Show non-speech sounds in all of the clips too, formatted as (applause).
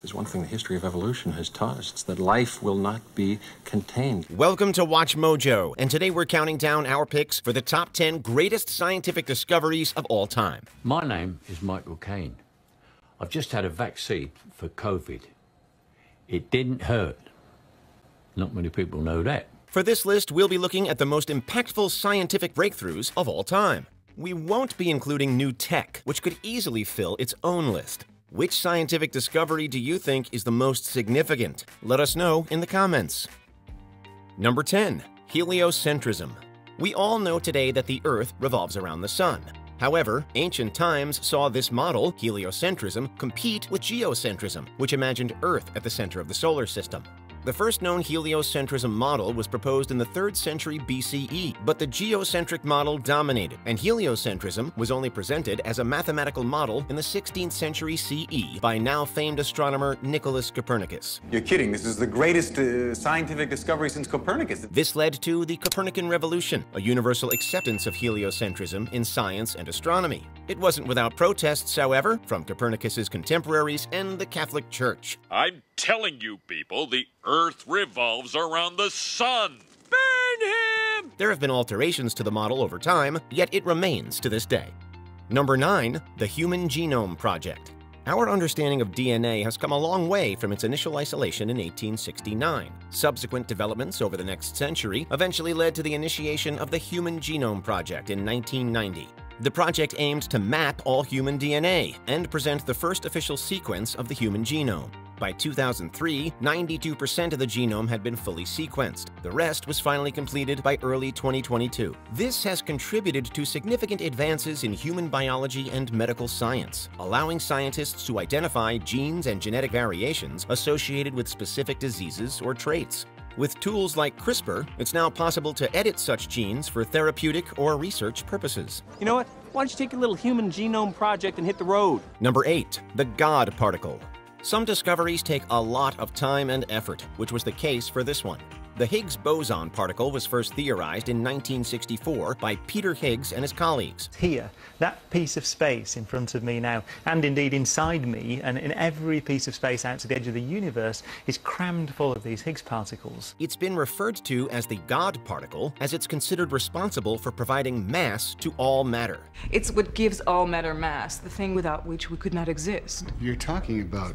There's one thing the history of evolution has taught us it's that life will not be contained. Welcome to Watch Mojo, and today we're counting down our picks for the top 10 greatest scientific discoveries of all time. My name is Michael Caine. I've just had a vaccine for COVID. It didn't hurt. Not many people know that. For this list, we'll be looking at the most impactful scientific breakthroughs of all time. We won't be including new tech, which could easily fill its own list. Which scientific discovery do you think is the most significant? Let us know in the comments. Number 10. Heliocentrism. We all know today that the Earth revolves around the Sun. However, ancient times saw this model, heliocentrism, compete with geocentrism, which imagined Earth at the center of the solar system. The first known heliocentrism model was proposed in the 3rd century BCE, but the geocentric model dominated, and heliocentrism was only presented as a mathematical model in the 16th century CE by now famed astronomer Nicholas Copernicus. You're kidding. This is the greatest uh, scientific discovery since Copernicus. This led to the Copernican Revolution, a universal acceptance of heliocentrism in science and astronomy. It wasn't without protests, however, from Copernicus's contemporaries and the Catholic Church. I'm telling you people, the Earth revolves around the sun. Burn him! There have been alterations to the model over time, yet it remains to this day. Number 9. The Human Genome Project. Our understanding of DNA has come a long way from its initial isolation in 1869. Subsequent developments over the next century eventually led to the initiation of the Human Genome Project in 1990. The project aimed to map all human DNA and present the first official sequence of the human genome. By 2003, 92% of the genome had been fully sequenced. The rest was finally completed by early 2022. This has contributed to significant advances in human biology and medical science, allowing scientists to identify genes and genetic variations associated with specific diseases or traits. With tools like CRISPR, it's now possible to edit such genes for therapeutic or research purposes. You know what? Why don't you take a little human genome project and hit the road? Number 8. The God Particle. Some discoveries take a lot of time and effort, which was the case for this one. The Higgs boson particle was first theorized in 1964 by Peter Higgs and his colleagues. Here, that piece of space in front of me now, and indeed inside me, and in every piece of space out to the edge of the universe, is crammed full of these Higgs particles. It's been referred to as the God particle, as it's considered responsible for providing mass to all matter. It's what gives all matter mass, the thing without which we could not exist. You're talking about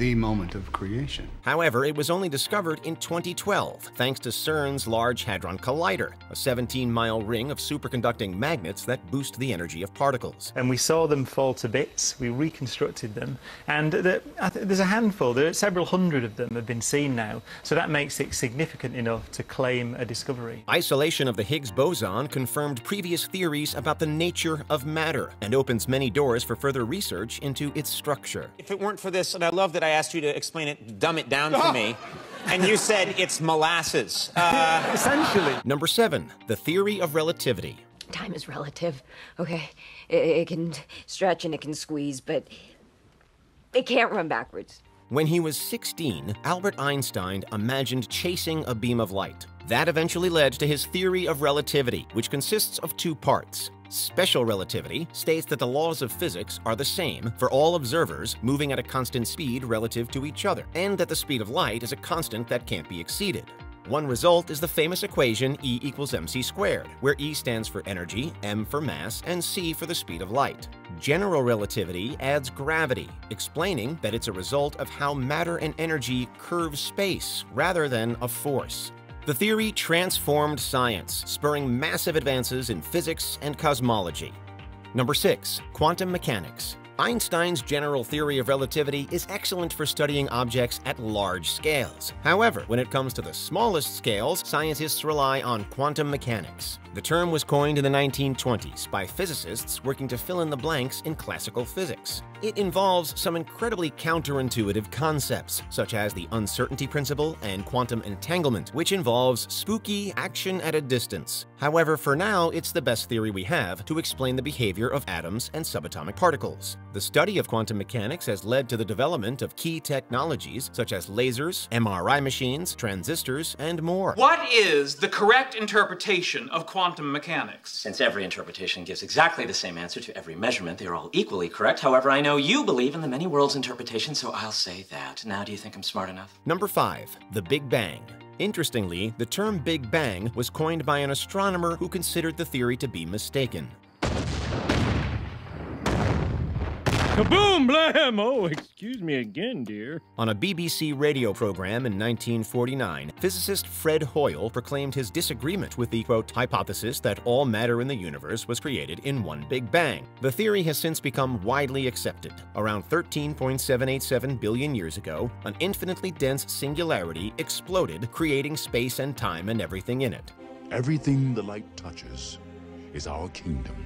the moment of creation. However, it was only discovered in 2012 thanks to CERN's Large Hadron Collider, a 17-mile ring of superconducting magnets that boost the energy of particles. And we saw them fall to bits, we reconstructed them, and the, there's a handful, there are several hundred of them have been seen now, so that makes it significant enough to claim a discovery. Isolation of the Higgs boson confirmed previous theories about the nature of matter and opens many doors for further research into its structure. If it weren't for this, and I love that I asked you to explain it, dumb it down for (laughs) me, and you said it's molasses. Uh, Essentially. Number seven, the theory of relativity. Time is relative, okay? It, it can stretch and it can squeeze, but it can't run backwards. When he was 16, Albert Einstein imagined chasing a beam of light. That eventually led to his theory of relativity, which consists of two parts. Special relativity states that the laws of physics are the same for all observers moving at a constant speed relative to each other, and that the speed of light is a constant that can't be exceeded. One result is the famous equation E equals mc squared, where E stands for energy, m for mass, and c for the speed of light. General relativity adds gravity, explaining that it's a result of how matter and energy curve space rather than a force. The theory transformed science, spurring massive advances in physics and cosmology. Number 6. Quantum Mechanics Einstein's general theory of relativity is excellent for studying objects at large scales. However, when it comes to the smallest scales, scientists rely on quantum mechanics. The term was coined in the 1920s by physicists working to fill in the blanks in classical physics. It involves some incredibly counterintuitive concepts, such as the uncertainty principle and quantum entanglement, which involves spooky action at a distance. However, for now, it's the best theory we have to explain the behavior of atoms and subatomic particles. The study of quantum mechanics has led to the development of key technologies such as lasers, MRI machines, transistors, and more. What is the correct interpretation of quantum mechanics? Since every interpretation gives exactly the same answer to every measurement, they are all equally correct. However, I know you believe in the many worlds interpretation, so I'll say that. Now, do you think I'm smart enough? Number 5. The Big Bang. Interestingly, the term Big Bang was coined by an astronomer who considered the theory to be mistaken. Kaboom, blam! Oh, excuse me again, dear. On a BBC radio program in 1949, physicist Fred Hoyle proclaimed his disagreement with the, quote, hypothesis that all matter in the universe was created in one Big Bang. The theory has since become widely accepted. Around 13.787 billion years ago, an infinitely dense singularity exploded, creating space and time and everything in it. Everything the light touches is our kingdom.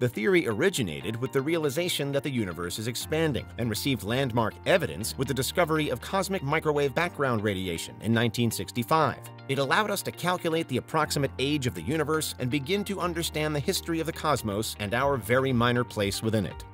The theory originated with the realization that the universe is expanding and received landmark evidence with the discovery of cosmic microwave background radiation in 1965. It allowed us to calculate the approximate age of the universe and begin to understand the history of the cosmos and our very minor place within it.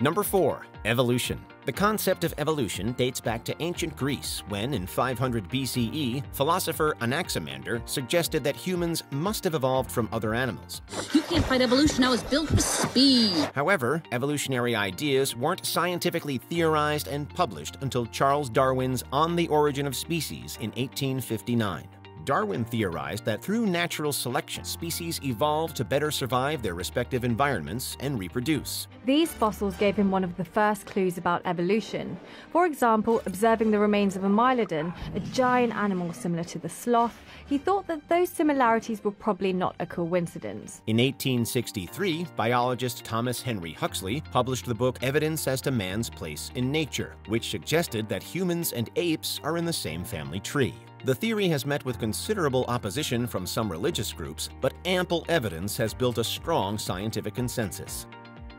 Number 4. Evolution. The concept of evolution dates back to ancient Greece when, in 500 BCE, philosopher Anaximander suggested that humans must have evolved from other animals. You can't fight evolution, I was built for speed. However, evolutionary ideas weren't scientifically theorized and published until Charles Darwin's On the Origin of Species in 1859. Darwin theorized that through natural selection, species evolved to better survive their respective environments and reproduce. These fossils gave him one of the first clues about evolution. For example, observing the remains of a mylodon, a giant animal similar to the sloth, he thought that those similarities were probably not a coincidence. In 1863, biologist Thomas Henry Huxley published the book Evidence as to Man's Place in Nature, which suggested that humans and apes are in the same family tree. The theory has met with considerable opposition from some religious groups, but ample evidence has built a strong scientific consensus.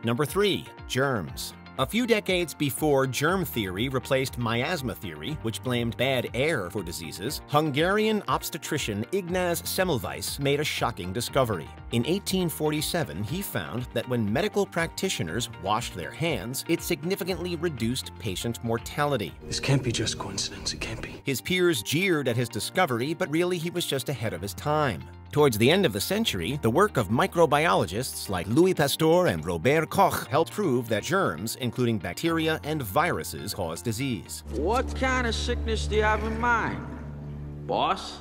Number 3. Germs. A few decades before germ theory replaced miasma theory, which blamed bad air for diseases, Hungarian obstetrician Ignaz Semmelweis made a shocking discovery. In 1847, he found that when medical practitioners washed their hands, it significantly reduced patient mortality. This can't be just coincidence, it can't be. His peers jeered at his discovery, but really he was just ahead of his time. Towards the end of the century, the work of microbiologists like Louis Pasteur and Robert Koch helped prove that germs, including bacteria and viruses, cause disease. What kind of sickness do you have in mind, boss?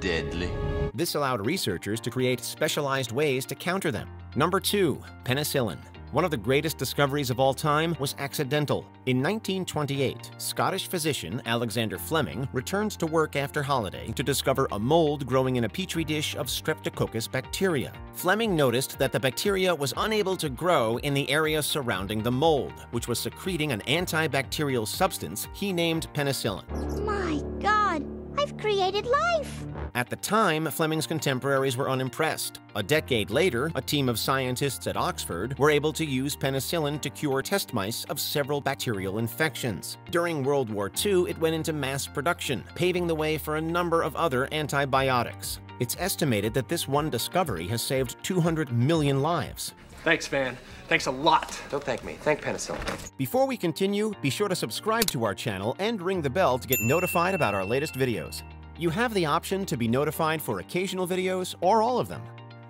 Deadly. This allowed researchers to create specialized ways to counter them. Number 2. Penicillin. One of the greatest discoveries of all time was accidental. In 1928, Scottish physician Alexander Fleming returned to work after holiday to discover a mold growing in a petri dish of Streptococcus bacteria. Fleming noticed that the bacteria was unable to grow in the area surrounding the mold, which was secreting an antibacterial substance he named penicillin. My God, I've created life! At the time, Fleming's contemporaries were unimpressed. A decade later, a team of scientists at Oxford were able to use penicillin to cure test mice of several bacterial infections. During World War II, it went into mass production, paving the way for a number of other antibiotics. It's estimated that this one discovery has saved 200 million lives. Thanks, man. Thanks a lot. Don't thank me. Thank penicillin. Before we continue, be sure to subscribe to our channel and ring the bell to get notified about our latest videos. You have the option to be notified for occasional videos or all of them.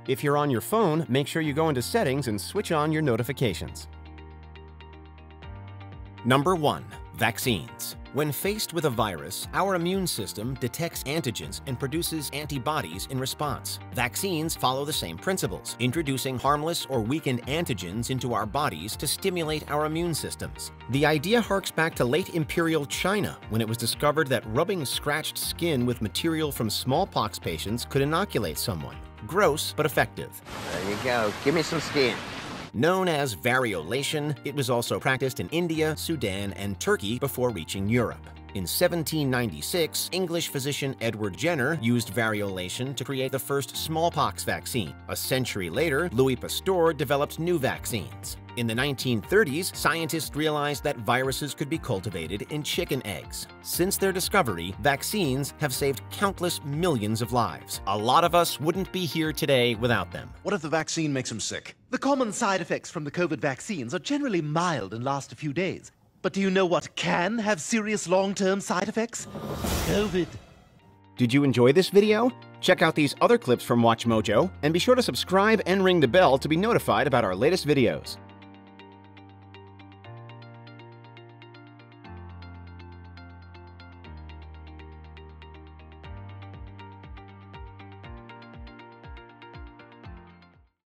If you're on your phone, make sure you go into Settings and switch on your notifications. Number 1. Vaccines. When faced with a virus, our immune system detects antigens and produces antibodies in response. Vaccines follow the same principles, introducing harmless or weakened antigens into our bodies to stimulate our immune systems. The idea harks back to late imperial China, when it was discovered that rubbing scratched skin with material from smallpox patients could inoculate someone. Gross, but effective. There you go. Give me some skin. Known as variolation, it was also practiced in India, Sudan, and Turkey before reaching Europe. In 1796, English physician Edward Jenner used variolation to create the first smallpox vaccine. A century later, Louis Pasteur developed new vaccines. In the 1930s, scientists realized that viruses could be cultivated in chicken eggs. Since their discovery, vaccines have saved countless millions of lives. A lot of us wouldn't be here today without them. What if the vaccine makes him sick? The common side effects from the COVID vaccines are generally mild and last a few days. But do you know what can have serious long-term side effects? COVID. Did you enjoy this video? Check out these other clips from WatchMojo, and be sure to subscribe and ring the bell to be notified about our latest videos.